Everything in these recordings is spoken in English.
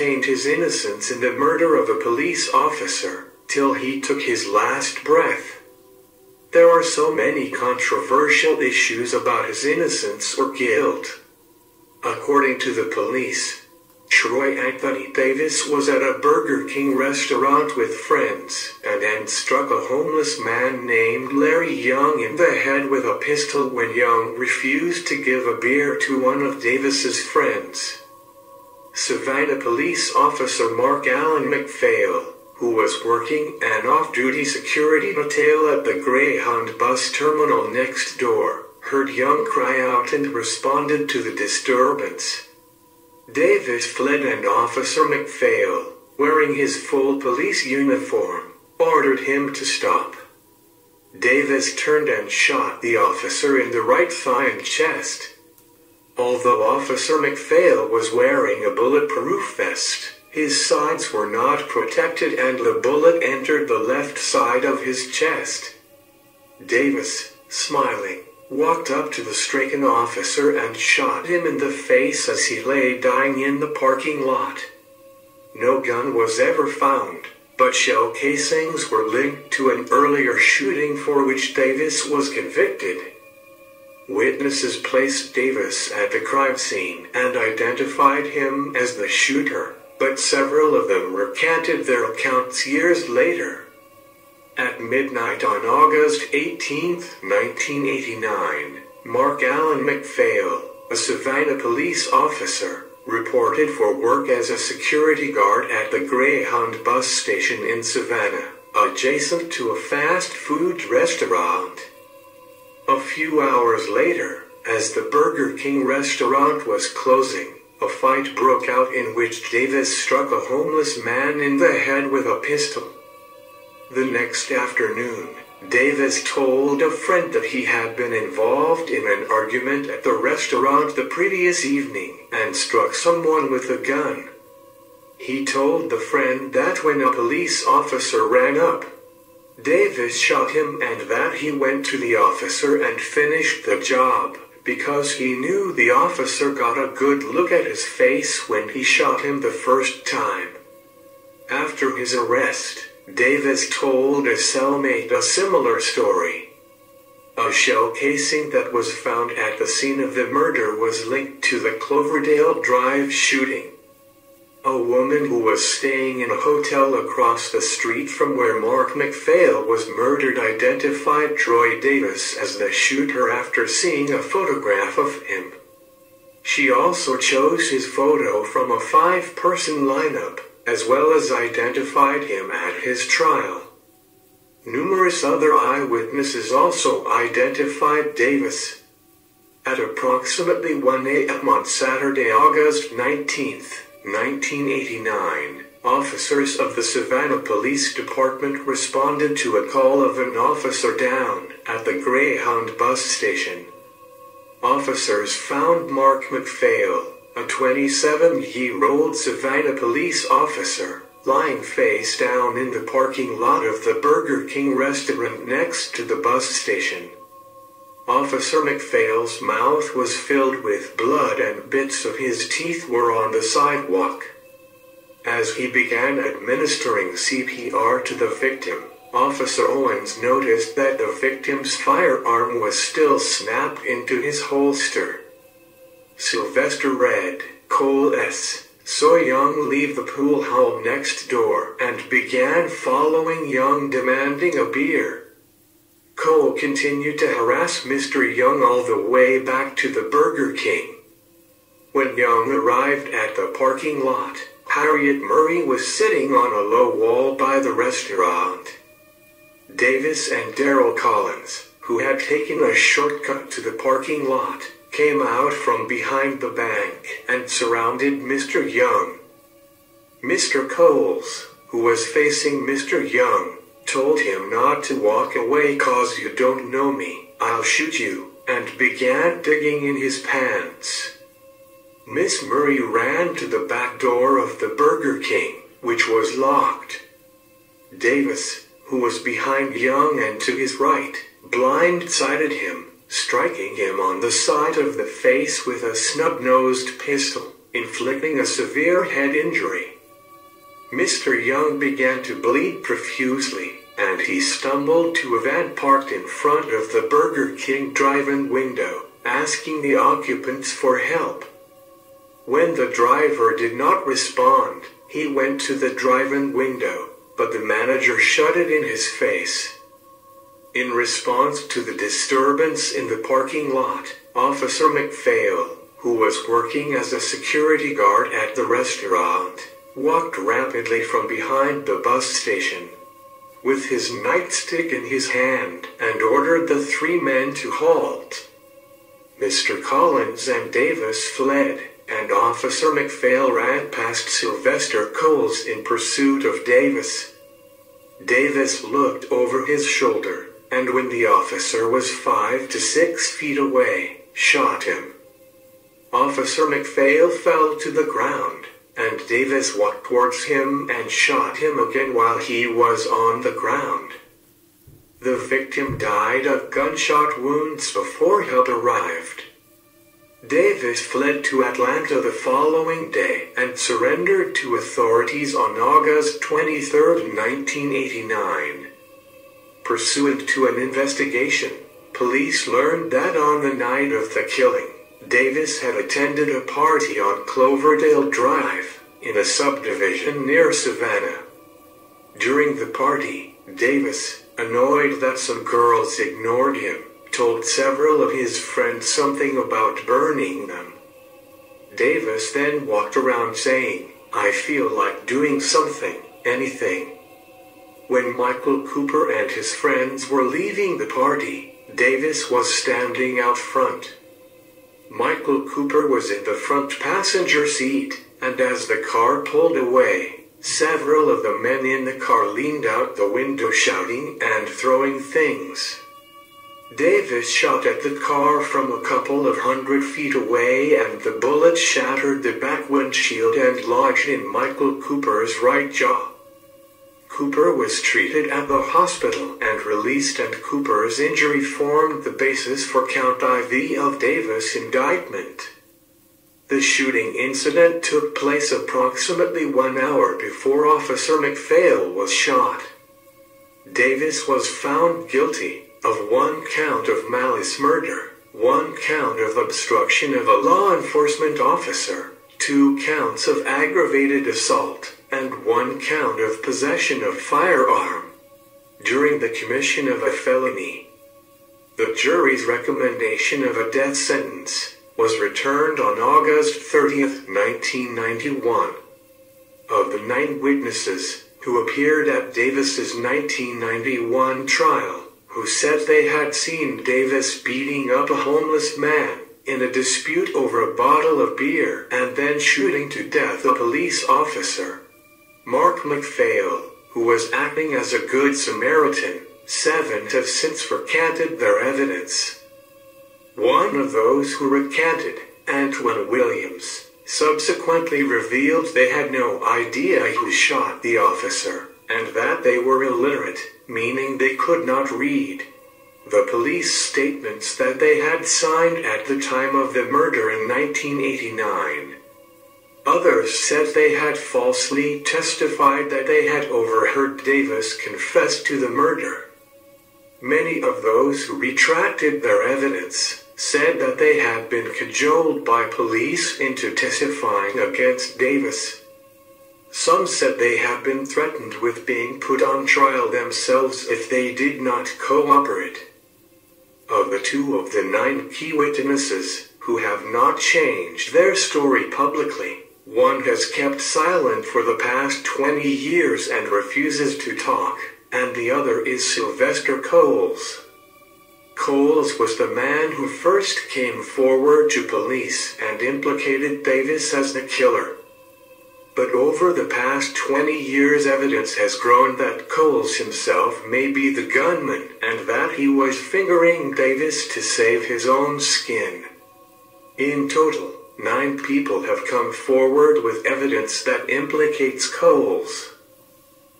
maintained his innocence in the murder of a police officer till he took his last breath. There are so many controversial issues about his innocence or guilt. According to the police, Troy Anthony Davis was at a Burger King restaurant with friends and then struck a homeless man named Larry Young in the head with a pistol when Young refused to give a beer to one of Davis's friends. Savannah police officer Mark Allen MacPhail, who was working an off-duty security detail at the Greyhound bus terminal next door, heard Young cry out and responded to the disturbance. Davis fled and Officer MacPhail, wearing his full police uniform, ordered him to stop. Davis turned and shot the officer in the right thigh and chest. Although Officer MacPhail was wearing a bulletproof vest, his sides were not protected and the bullet entered the left side of his chest. Davis, smiling, walked up to the stricken officer and shot him in the face as he lay dying in the parking lot. No gun was ever found, but shell casings were linked to an earlier shooting for which Davis was convicted. Witnesses placed Davis at the crime scene and identified him as the shooter, but several of them recanted their accounts years later. At midnight on August 18, 1989, Mark Allen MacPhail, a Savannah police officer, reported for work as a security guard at the Greyhound bus station in Savannah, adjacent to a fast food restaurant. A few hours later, as the Burger King restaurant was closing, a fight broke out in which Davis struck a homeless man in the head with a pistol. The next afternoon, Davis told a friend that he had been involved in an argument at the restaurant the previous evening and struck someone with a gun. He told the friend that when a police officer ran up, Davis shot him and that he went to the officer and finished the job because he knew the officer got a good look at his face when he shot him the first time. After his arrest, Davis told a cellmate a similar story. A shell casing that was found at the scene of the murder was linked to the Cloverdale Drive shooting. A woman who was staying in a hotel across the street from where Mark MacPhail was murdered identified Troy Davis as the shooter after seeing a photograph of him. She also chose his photo from a five-person lineup as well as identified him at his trial. Numerous other eyewitnesses also identified Davis. At approximately 1 a.m. on Saturday, August 19, 1989, officers of the Savannah Police Department responded to a call of an officer down at the Greyhound bus station. Officers found Mark MacPhail, a 27-year-old Savannah police officer, lying face down in the parking lot of the Burger King restaurant next to the bus station. Officer MacPhail's mouth was filled with blood and bits of his teeth were on the sidewalk. As he began administering CPR to the victim, Officer Owens noticed that the victim's firearm was still snapped into his holster. Sylvester Red, Coles saw Young leave the pool hall next door and began following Young demanding a beer. Cole continued to harass Mr. Young all the way back to the Burger King. When Young arrived at the parking lot, Harriet Murray was sitting on a low wall by the restaurant. Davis and Daryl Collins, who had taken a shortcut to the parking lot, came out from behind the bank and surrounded Mr. Young. Mr. Coles, who was facing Mr. Young, told him not to walk away cause you don't know me, I'll shoot you, and began digging in his pants. Miss Murray ran to the back door of the Burger King, which was locked. Davis, who was behind Young and to his right, blindsided him striking him on the side of the face with a snub-nosed pistol, inflicting a severe head injury. Mr. Young began to bleed profusely, and he stumbled to a van parked in front of the Burger King drive-in window, asking the occupants for help. When the driver did not respond, he went to the drive-in window, but the manager shut it in his face. In response to the disturbance in the parking lot, Officer MacPhail, who was working as a security guard at the restaurant, walked rapidly from behind the bus station with his nightstick in his hand and ordered the three men to halt. Mr. Collins and Davis fled, and Officer MacPhail ran past Sylvester Coles in pursuit of Davis. Davis looked over his shoulder, and when the officer was five to six feet away, shot him. Officer MacPhail fell to the ground, and Davis walked towards him and shot him again while he was on the ground. The victim died of gunshot wounds before help arrived. Davis fled to Atlanta the following day and surrendered to authorities on August 23, 1989. Pursuant to an investigation, police learned that on the night of the killing, Davis had attended a party on Cloverdale Drive, in a subdivision near Savannah. During the party, Davis, annoyed that some girls ignored him, told several of his friends something about burning them. Davis then walked around saying, I feel like doing something, anything. When Michael Cooper and his friends were leaving the party, Davis was standing out front. Michael Cooper was in the front passenger seat, and as the car pulled away, several of the men in the car leaned out the window shouting and throwing things. Davis shot at the car from a couple of hundred feet away and the bullet shattered the back windshield and lodged in Michael Cooper's right jaw. Cooper was treated at the hospital and released and Cooper's injury formed the basis for count IV of Davis' indictment. The shooting incident took place approximately one hour before Officer MacPhail was shot. Davis was found guilty of one count of malice murder, one count of obstruction of a law enforcement officer, two counts of aggravated assault, and one count of possession of firearm during the commission of a felony. The jury's recommendation of a death sentence was returned on August 30, 1991. Of the nine witnesses who appeared at Davis's 1991 trial, who said they had seen Davis beating up a homeless man in a dispute over a bottle of beer and then shooting to death a police officer. Mark MacPhail, who was acting as a good Samaritan, seven have since recanted their evidence. One of those who recanted, Antoine Williams, subsequently revealed they had no idea who shot the officer, and that they were illiterate, meaning they could not read. The police statements that they had signed at the time of the murder in 1989 Others said they had falsely testified that they had overheard Davis confess to the murder. Many of those who retracted their evidence said that they had been cajoled by police into testifying against Davis. Some said they had been threatened with being put on trial themselves if they did not cooperate. Of the two of the nine key witnesses who have not changed their story publicly, one has kept silent for the past 20 years and refuses to talk, and the other is Sylvester Coles. Coles was the man who first came forward to police and implicated Davis as the killer. But over the past 20 years evidence has grown that Coles himself may be the gunman and that he was fingering Davis to save his own skin. In total, nine people have come forward with evidence that implicates Coles.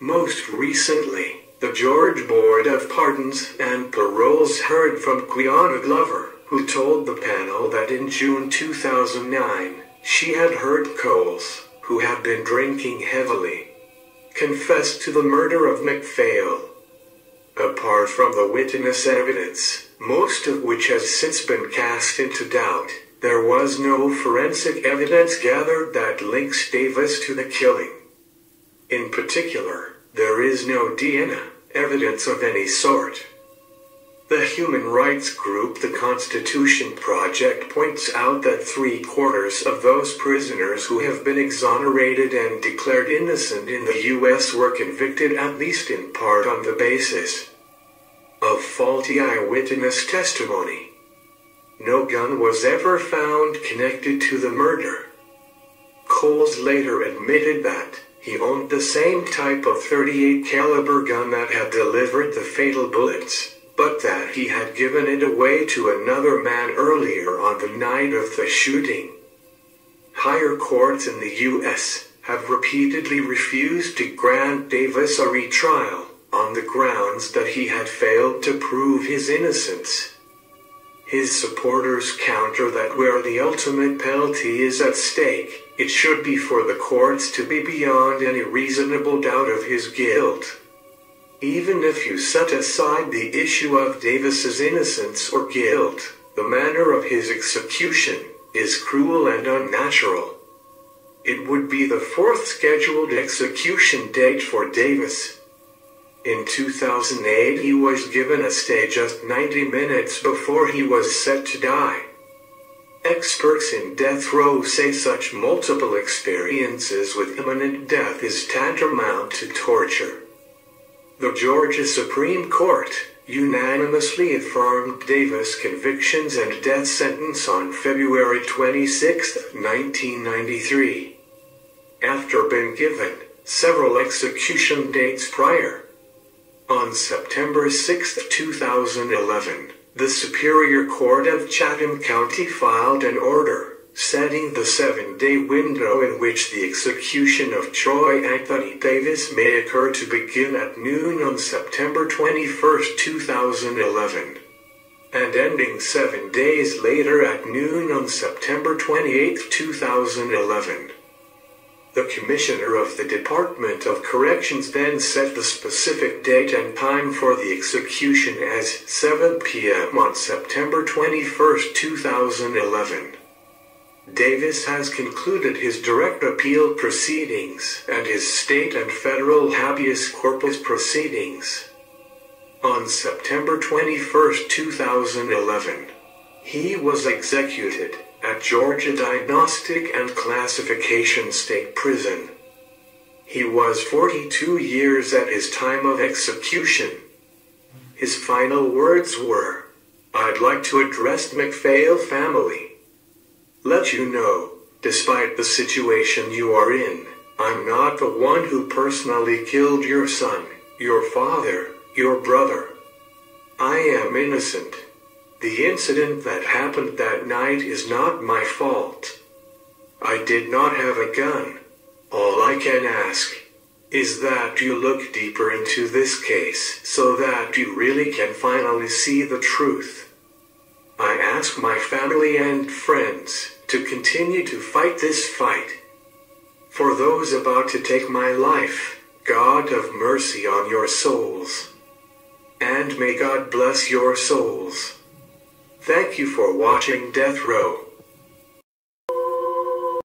Most recently, the Georgia Board of Pardons and Paroles heard from Quiana Glover, who told the panel that in June 2009, She had heard Coles, who had been drinking heavily, confess to the murder of MacPhail. Apart from the witness evidence, most of which has since been cast into doubt, there was no forensic evidence gathered that links Davis to the killing. In particular, there is no DNA evidence of any sort. The human rights group The Constitution Project points out that three quarters of those prisoners who have been exonerated and declared innocent in the U.S. were convicted at least in part on the basis of faulty eyewitness testimony. No gun was ever found connected to the murder. Coles later admitted that he owned the same type of 38 caliber gun that had delivered the fatal bullets but that he had given it away to another man earlier on the night of the shooting. Higher courts in the U.S. have repeatedly refused to grant Davis a retrial on the grounds that he had failed to prove his innocence. His supporters counter that where the ultimate penalty is at stake, it should be for the courts to be beyond any reasonable doubt of his guilt. Even if you set aside the issue of Davis's innocence or guilt, the manner of his execution is cruel and unnatural. It would be the fourth scheduled execution date for Davis. In 2008 he was given a stay just 90 minutes before he was set to die. Experts in death row say such multiple experiences with imminent death is tantamount to torture. The Georgia Supreme Court unanimously affirmed Davis' convictions and death sentence on February 26, 1993. After being given several execution dates prior. On September 6, 2011, the Superior Court of Chatham County filed an order setting the seven-day window in which the execution of Troy Anthony Davis may occur to begin at noon on September 21, 2011, and ending seven days later at noon on September 28, 2011. The Commissioner of the Department of Corrections then set the specific date and time for the execution as 7 p.m. on September 21, 2011. Davis has concluded his direct appeal proceedings and his state and federal habeas corpus proceedings. On September 21, 2011, he was executed at Georgia Diagnostic and Classification State Prison. He was 42 years at his time of execution. His final words were, I'd like to address MacPhail family let you know, despite the situation you are in, I'm not the one who personally killed your son, your father, your brother. I am innocent. The incident that happened that night is not my fault. I did not have a gun. All I can ask is that you look deeper into this case so that you really can finally see the truth. I ask my family and friends to continue to fight this fight. For those about to take my life, God have mercy on your souls. And may God bless your souls. Thank you for watching Death Row.